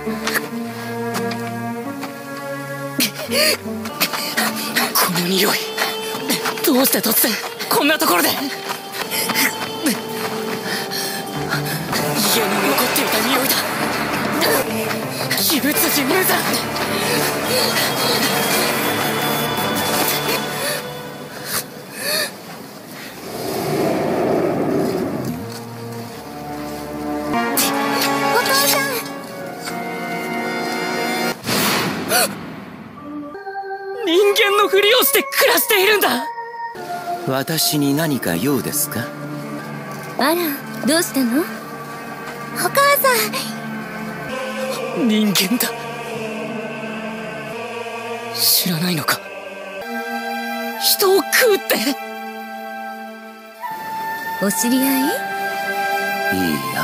この匂い。どうして突然？こんなところで。家に残っていた匂いだ。鬼舞辻無惨人間のふりをして暮らしているんだ。私に何か用ですか？あらどうしたの？お母さん。人間だ。知らないのか。人を食うって？お知り合い？いいや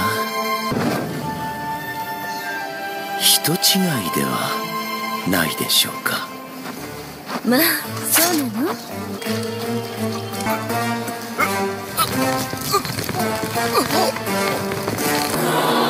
人違いではないでしょうかまあそうなの？うっ